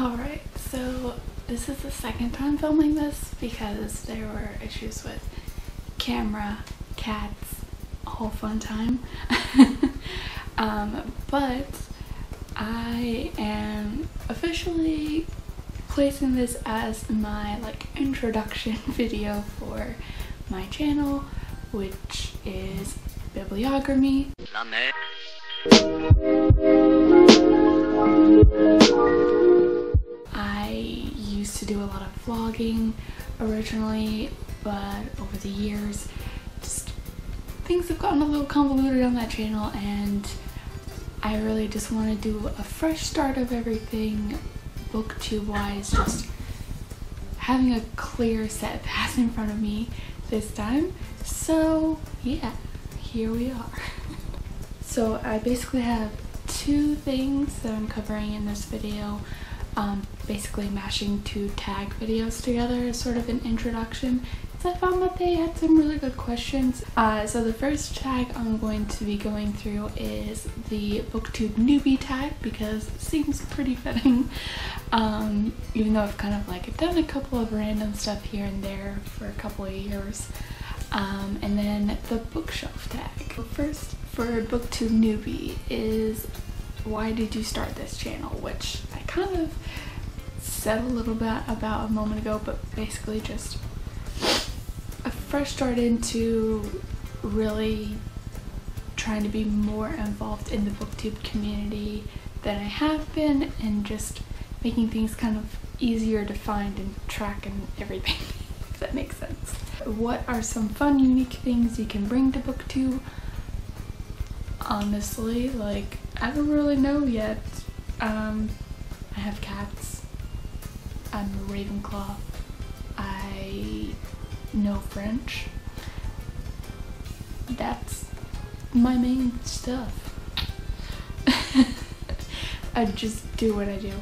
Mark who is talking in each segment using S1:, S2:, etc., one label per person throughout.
S1: Alright, so this is the second time filming this because there were issues with camera, cats, a whole fun time. um, but I am officially placing this as my like introduction video for my channel, which is Bibliogramy. To do a lot of vlogging originally, but over the years, just things have gotten a little convoluted on that channel and I really just want to do a fresh start of everything booktube wise, just having a clear set path in front of me this time. So yeah, here we are. so I basically have two things that I'm covering in this video. Um, basically mashing two tag videos together as sort of an introduction so I found that they had some really good questions. Uh, so the first tag I'm going to be going through is the booktube newbie tag because it seems pretty fitting um, even though I've kind of like done a couple of random stuff here and there for a couple of years. Um, and then the bookshelf tag. First for booktube newbie is why did you start this channel which I kind of said a little bit about a moment ago but basically just a fresh start into really trying to be more involved in the booktube community than I have been and just making things kind of easier to find and track and everything if that makes sense. What are some fun unique things you can bring to booktube? Honestly, like I don't really know yet. Um, I have cats. I'm a Ravenclaw. I know French. That's my main stuff. I just do what I do.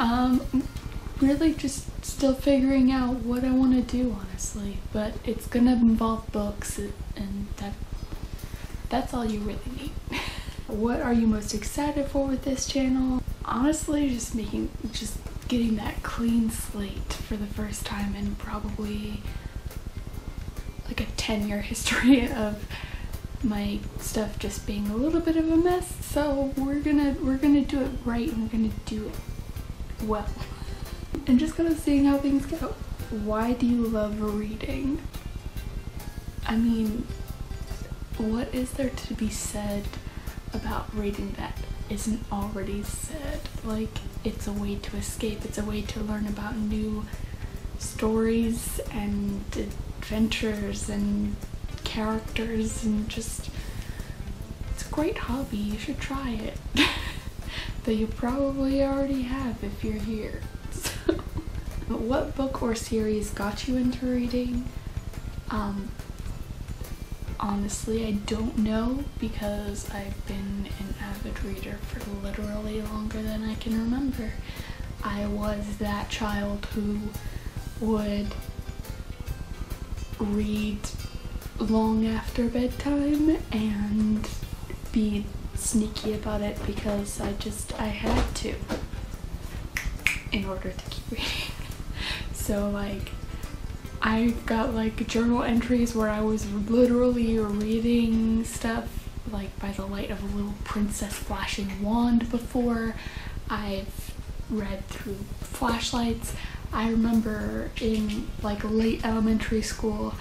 S1: Um, really just still figuring out what I want to do, honestly. But it's gonna involve books, and that that's all you really need. what are you most excited for with this channel? Honestly, just making, just getting that clean slate for the first time in probably like a 10 year history of my stuff just being a little bit of a mess. So we're gonna we're gonna do it right and we're gonna do it well. And just kind of seeing how things go. Why do you love reading? I mean what is there to be said about reading that isn't already said? Like it's a way to escape it's a way to learn about new stories and adventures and characters and just it's a great hobby you should try it. That you probably already have if you're here so, what book or series got you into reading? Um honestly I don't know because I've been an avid reader for literally longer than I can remember I was that child who would read long after bedtime and be sneaky about it because I just I had to in order to keep reading. so like I've got like journal entries where I was literally reading stuff like by the light of a little princess flashing wand before. I've read through flashlights. I remember in like late elementary school,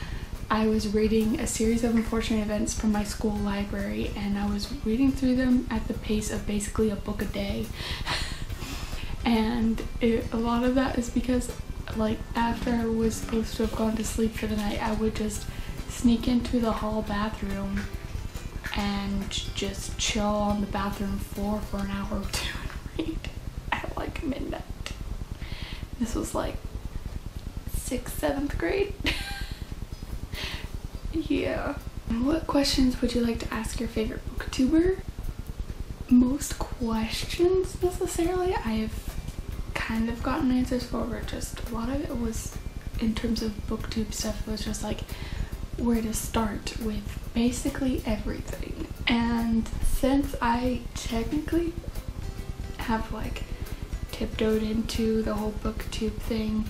S1: I was reading a series of unfortunate events from my school library and I was reading through them at the pace of basically a book a day. and it, a lot of that is because like after I was supposed to have gone to sleep for the night, I would just sneak into the hall bathroom and just chill on the bathroom floor for an hour or two and read at like midnight. This was like sixth, seventh grade. yeah. What questions would you like to ask your favorite booktuber? Most questions necessarily I've kind of gotten answers for, but just a lot of it was in terms of booktube stuff, was just like where to start with basically everything. And since I technically have like tiptoed into the whole booktube thing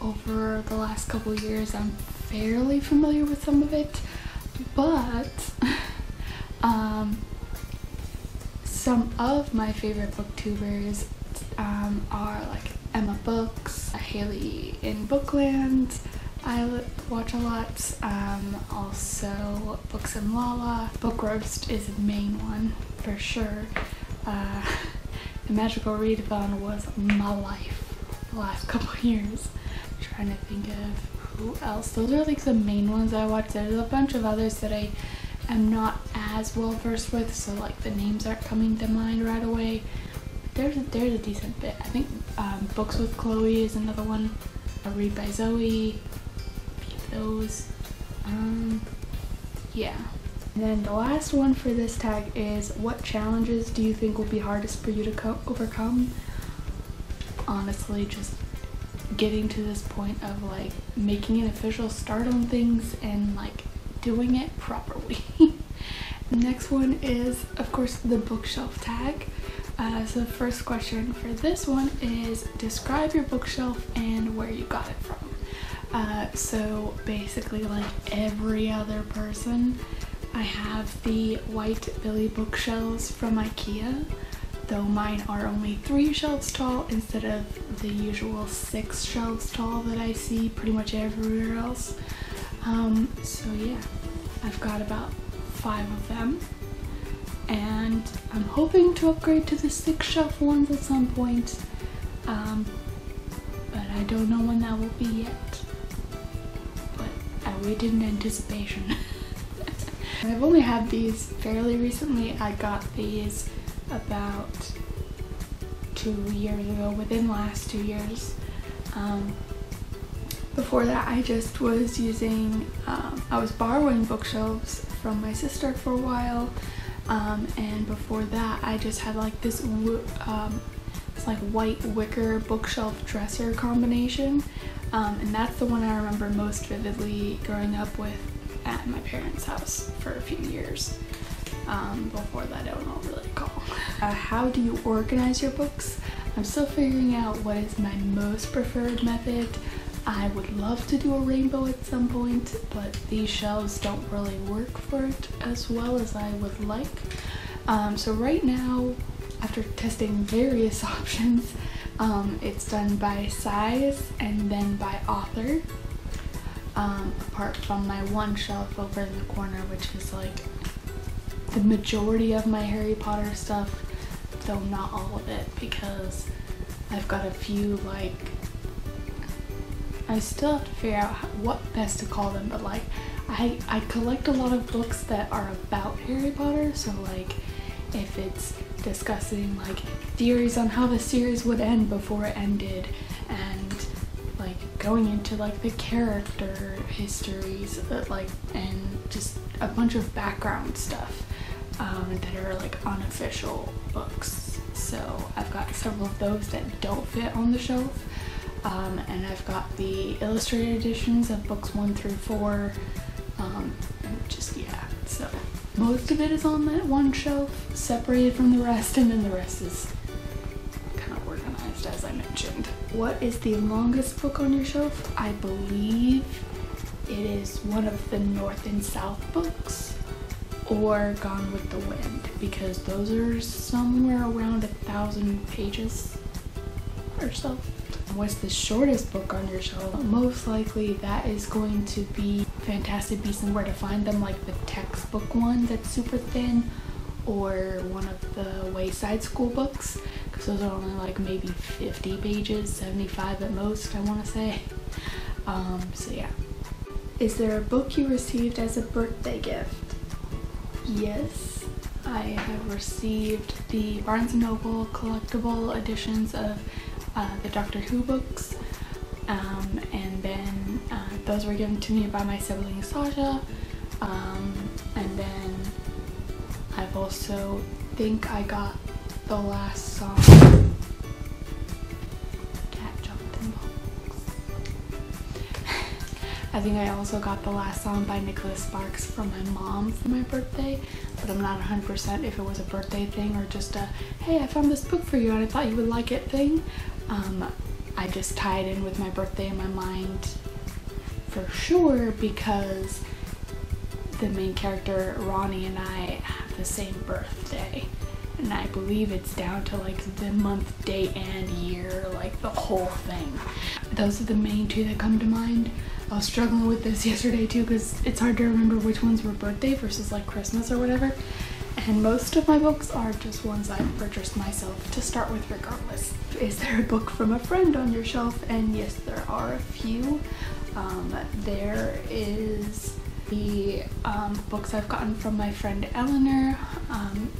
S1: over the last couple years. I'm fairly familiar with some of it, but um, some of my favorite booktubers um, are like Emma Books, Hailey in Bookland. I watch a lot. Um, also, Books and Lala. Book Roast is the main one for sure. Uh, the Magical Readathon was my life the last couple years. I'm trying to think of who else. Those are like the main ones I watch. There's a bunch of others that I am not as well versed with, so like the names aren't coming to mind right away. There's a, there's a decent bit. I think um, Books with Chloe is another one. A Read by Zoe. Those. Um, yeah. And then the last one for this tag is what challenges do you think will be hardest for you to overcome? Honestly, just getting to this point of like making an official start on things and like doing it properly. next one is, of course, the bookshelf tag. Uh, so the first question for this one is describe your bookshelf and where you got it from. Uh, so basically, like every other person, I have the white Billy bookshelves from IKEA, though mine are only three shelves tall instead of the usual six shelves tall that I see pretty much everywhere else. Um, so yeah, I've got about five of them. And I'm hoping to upgrade to the six shelf ones at some point. Um, but I don't know when that will be yet. Waited in anticipation. I've only had these fairly recently. I got these about two years ago, within last two years. Um, before that, I just was using, um, I was borrowing bookshelves from my sister for a while. Um, and before that, I just had like this, um, this like white wicker bookshelf dresser combination. Um, and that's the one I remember most vividly growing up with at my parents' house for a few years. Um, before that, I don't really call. Uh, how do you organize your books? I'm still figuring out what is my most preferred method. I would love to do a rainbow at some point, but these shelves don't really work for it as well as I would like. Um, so right now, after testing various options, um, it's done by size and then by author. Um, apart from my one shelf over in the corner, which is like the majority of my Harry Potter stuff, though not all of it, because I've got a few like I still have to figure out what best to call them, but like I, I collect a lot of books that are about Harry Potter, so like if it's discussing like theories on how the series would end before it ended and like going into like the character histories uh, like and just a bunch of background stuff um, that are like unofficial books so I've got several of those that don't fit on the shelf um, and I've got the illustrated editions of books one through four. Most of it is on that one shelf, separated from the rest, and then the rest is kind of organized as I mentioned. What is the longest book on your shelf? I believe it is one of the North and South books or Gone with the Wind because those are somewhere around a thousand pages or so. What's the shortest book on your shelf? Most likely that is going to be Fantastic Beasts and Where to Find Them, like the textbook one that's super thin, or one of the Wayside School books, because those are only like maybe 50 pages, 75 at most, I want to say. Um, so yeah. Is there a book you received as a birthday gift? Yes. I have received the Barnes & Noble collectible editions of uh, the Doctor Who books. Um, and then uh, those were given to me by my sibling Sasha. Um, and then I've also think I got the last song. Cat jumped in box. I think I also got The Last Song by Nicholas Sparks from my mom for my birthday, but I'm not 100% if it was a birthday thing or just a, hey, I found this book for you and I thought you would like it thing. Um, I just tie it in with my birthday in my mind for sure because the main character, Ronnie, and I have the same birthday and I believe it's down to like the month, date, and year, like the whole thing. Those are the main two that come to mind. I was struggling with this yesterday too because it's hard to remember which ones were birthday versus like Christmas or whatever. And most of my books are just ones I've purchased myself to start with regardless. Is there a book from a friend on your shelf? And yes, there are a few. Um, there is the um, books I've gotten from my friend Eleanor. Um,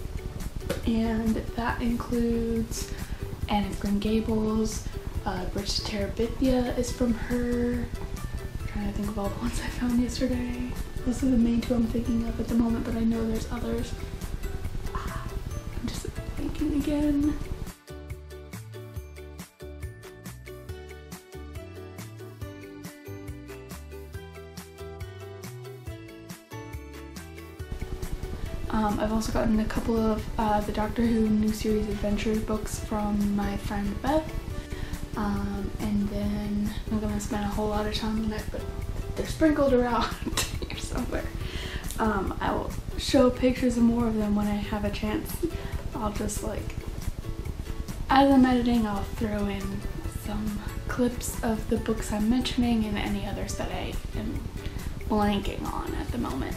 S1: and that includes Anne of Green Gables, uh, Bridge to Terabithia is from her. I'm trying to think of all the ones I found yesterday. Those are the main two I'm thinking of at the moment, but I know there's others. Again. Um, I've also gotten a couple of uh, the Doctor Who New Series Adventures books from my friend Beth. Um, and then I'm gonna spend a whole lot of time on it, but they're sprinkled around here somewhere. Um, I will show pictures of more of them when I have a chance. I'll just like, as I'm editing, I'll throw in some clips of the books I'm mentioning and any others that I am blanking on at the moment.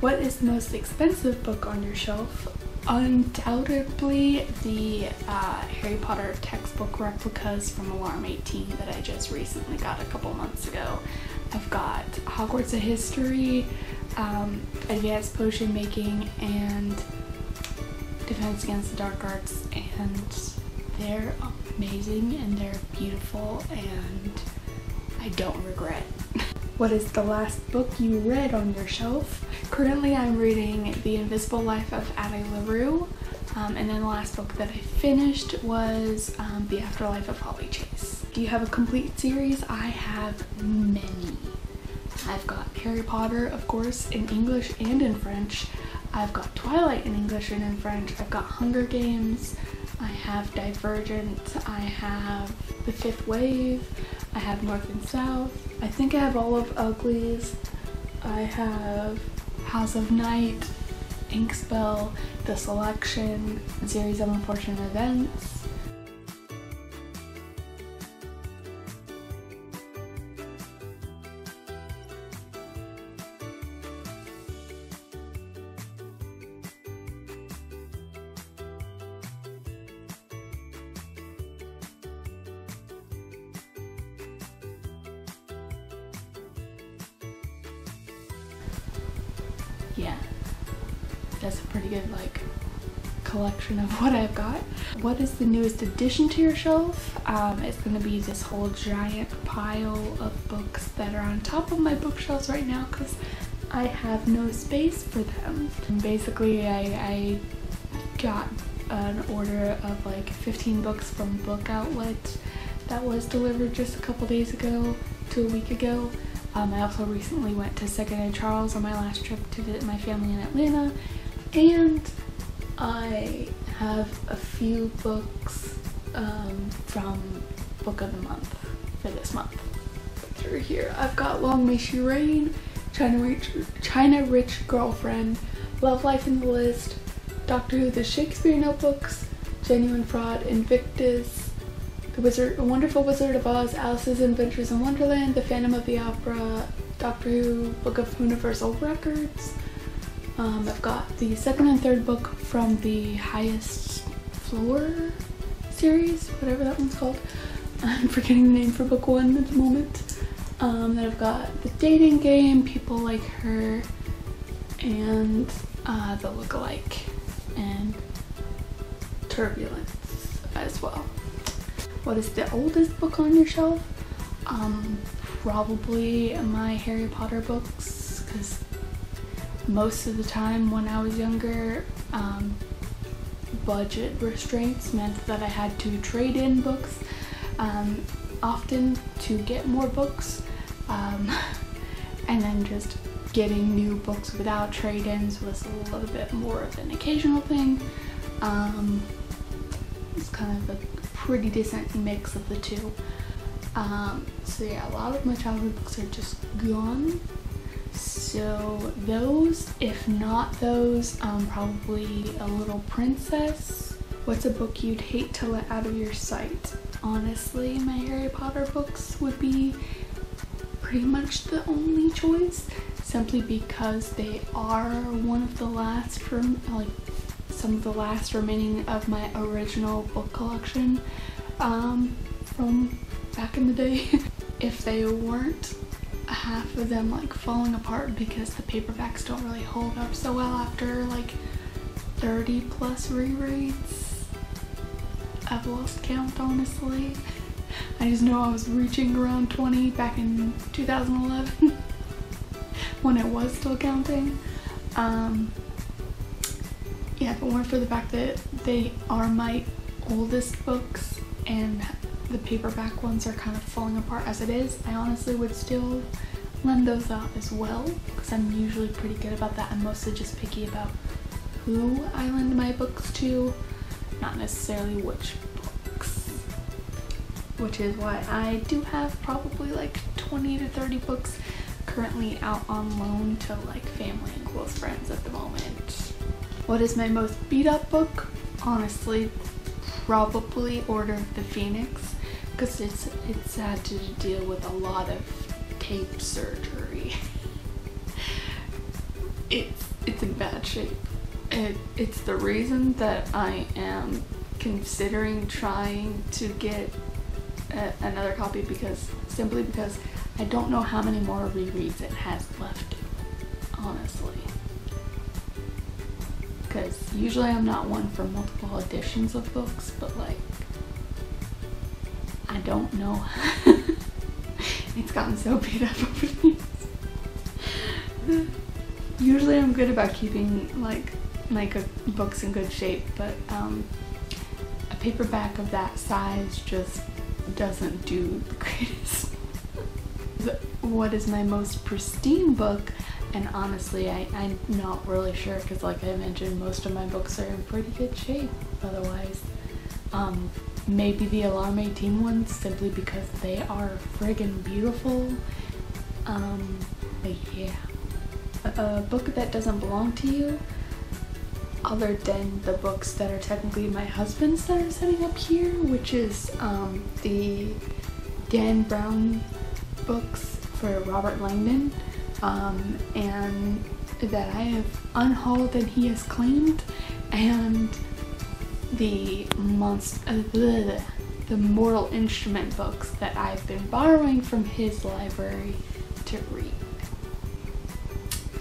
S1: What is the most expensive book on your shelf? Undoubtedly the uh, Harry Potter textbook replicas from Alarm 18 that I just recently got a couple months ago. I've got Hogwarts of History, um, Advanced Potion Making, and Defense Against the Dark Arts, and they're amazing and they're beautiful and I don't regret. what is the last book you read on your shelf? Currently I'm reading The Invisible Life of Addie LaRue um, and then the last book that I finished was um, The Afterlife of Holly Chase. Do you have a complete series? I have many. I've got Harry Potter, of course, in English and in French. I've got Twilight in English and in French. I've got Hunger Games. I have Divergent. I have The Fifth Wave. I have North and South. I think I have all of Uglies. I have House of Night, Inkspell, The Selection, Series of Unfortunate Events, the newest addition to your shelf? Um, it's gonna be this whole giant pile of books that are on top of my bookshelves right now because I have no space for them. And basically, I, I got an order of like 15 books from Book Outlet that was delivered just a couple days ago to a week ago. Um, I also recently went to Second and Charles on my last trip to visit my family in Atlanta, and I have a few books um, from Book of the Month for this month. Through here, I've got Long May She Reign, China Rich, China Rich Girlfriend, Love Life in the List, Doctor Who The Shakespeare Notebooks, Genuine Fraud, Invictus, the Wizard, A Wonderful Wizard of Oz, Alice's Adventures in Wonderland, The Phantom of the Opera, Doctor Who, Book of Universal Records. Um, I've got the second and third book from the Highest Floor series, whatever that one's called. I'm forgetting the name for book one at the moment. Um, then I've got The Dating Game, People Like Her, and uh, The Lookalike, and Turbulence as well. What is the oldest book on your shelf? Um, probably my Harry Potter books, because most of the time when I was younger, um, budget restraints meant that I had to trade in books um, often to get more books. Um, and then just getting new books without trade-ins was a little bit more of an occasional thing. Um, it's kind of a pretty decent mix of the two. Um, so yeah, a lot of my childhood books are just gone. So those, if not those, um, probably A Little Princess. What's a book you'd hate to let out of your sight? Honestly, my Harry Potter books would be pretty much the only choice simply because they are one of the last from like some of the last remaining of my original book collection um, from back in the day. if they weren't half of them like falling apart because the paperbacks don't really hold up so well after like 30 plus rereads. I've lost count honestly. I just know I was reaching around 20 back in 2011 when it was still counting. Um, yeah, if it weren't for the fact that they are my oldest books and the paperback ones are kind of falling apart as it is, I honestly would still lend those out as well because I'm usually pretty good about that. I'm mostly just picky about who I lend my books to, not necessarily which books. Which is why I do have probably like 20 to 30 books currently out on loan to like family and close friends at the moment. What is my most beat up book? Honestly, probably Order of the Phoenix because it's it's had to deal with a lot of tape surgery. it's it's in bad shape. It, it's the reason that I am considering trying to get a, another copy because simply because I don't know how many more rereads it has left honestly because usually I'm not one for multiple editions of books but like I don't know. It's gotten so beat up over the years. Usually I'm good about keeping like my books in good shape but um, a paperback of that size just doesn't do the greatest. What is my most pristine book? And honestly I, I'm not really sure because like I mentioned most of my books are in pretty good shape otherwise. Um, maybe the Alarm 18 ones simply because they are friggin' beautiful. Um, but yeah. A, a book that doesn't belong to you other than the books that are technically my husband's that are setting up here which is um, the Dan Brown books for Robert Langdon um, and that I have unhauled and he has claimed and the monster uh, the Mortal Instrument books that I've been borrowing from his library to read.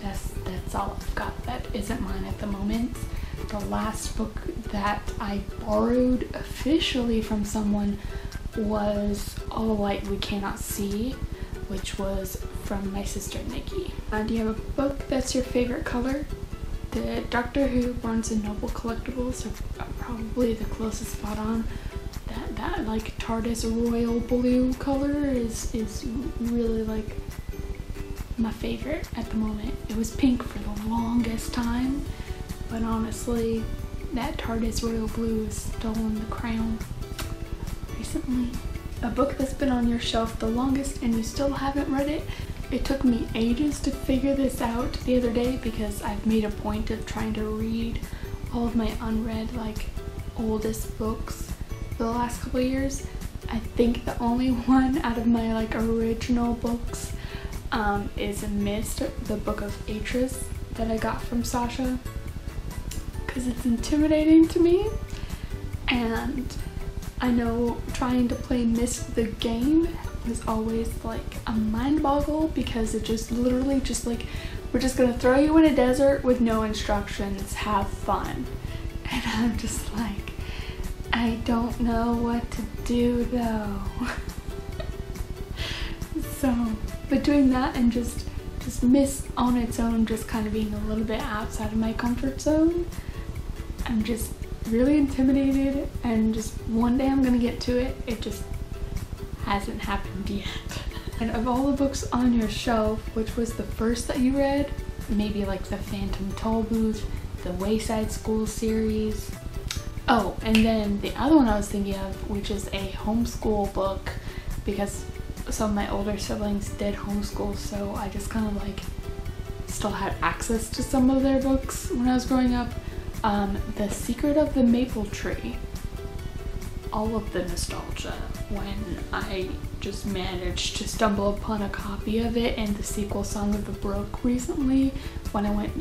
S1: That's that's all I've got that isn't mine at the moment. The last book that I borrowed officially from someone was All the Light We Cannot See which was from my sister Nikki. Uh, do you have a book that's your favorite color? The Doctor Who Barnes & Noble collectibles are probably the closest spot on. That, that like TARDIS royal blue color is, is really like my favorite at the moment. It was pink for the longest time, but honestly, that TARDIS royal blue has stolen the crown recently a book that's been on your shelf the longest and you still haven't read it. It took me ages to figure this out the other day because I've made a point of trying to read all of my unread like oldest books for the last couple years. I think the only one out of my like original books um, is Myst, the book of Atrus that I got from Sasha because it's intimidating to me and I know trying to play Myst the game was always like a mind boggle because it just literally just like we're just gonna throw you in a desert with no instructions, have fun. And I'm just like, I don't know what to do though. so, doing that and just just Myst on its own just kind of being a little bit outside of my comfort zone, I'm just really intimidated and just one day I'm gonna get to it. It just hasn't happened yet. And of all the books on your shelf, which was the first that you read? Maybe like the Phantom Tollbooth, the Wayside School series. Oh, and then the other one I was thinking of, which is a homeschool book, because some of my older siblings did homeschool, so I just kind of like still had access to some of their books when I was growing up. Um, the Secret of the Maple Tree. All of the nostalgia when I just managed to stumble upon a copy of it and the sequel Song of the Brook recently when I went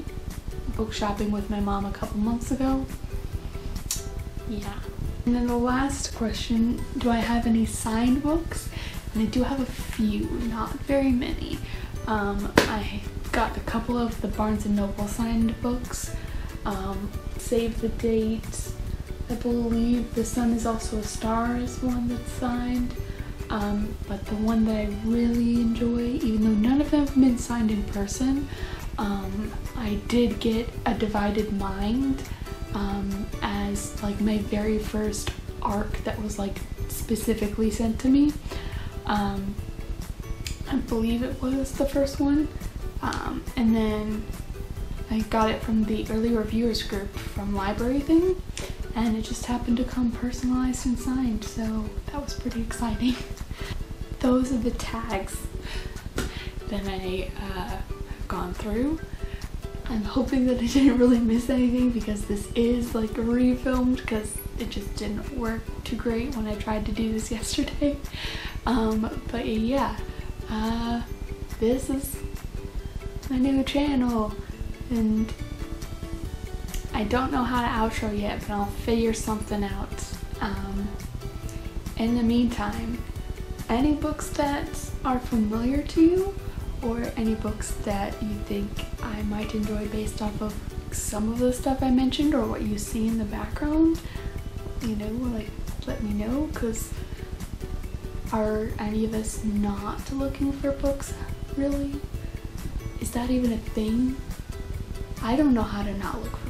S1: book shopping with my mom a couple months ago. Yeah. And then the last question, do I have any signed books? And I do have a few, not very many. Um, I got a couple of the Barnes & Noble signed books. Um, Save the Date. I believe The Sun is Also a Star is one that's signed. Um, but the one that I really enjoy, even though none of them have been signed in person, um, I did get A Divided Mind um, as like my very first arc that was like specifically sent to me. Um, I believe it was the first one. Um, and then I got it from the early reviewers group from LibraryThing, and it just happened to come personalized and signed, so that was pretty exciting. Those are the tags that I uh, gone through. I'm hoping that I didn't really miss anything because this is like refilmed because it just didn't work too great when I tried to do this yesterday. Um, but yeah, uh, this is my new channel and I don't know how to outro yet, but I'll figure something out. Um, in the meantime, any books that are familiar to you or any books that you think I might enjoy based off of some of the stuff I mentioned or what you see in the background, you know, like let me know because are any of us not looking for books really? Is that even a thing? I don't know how to not look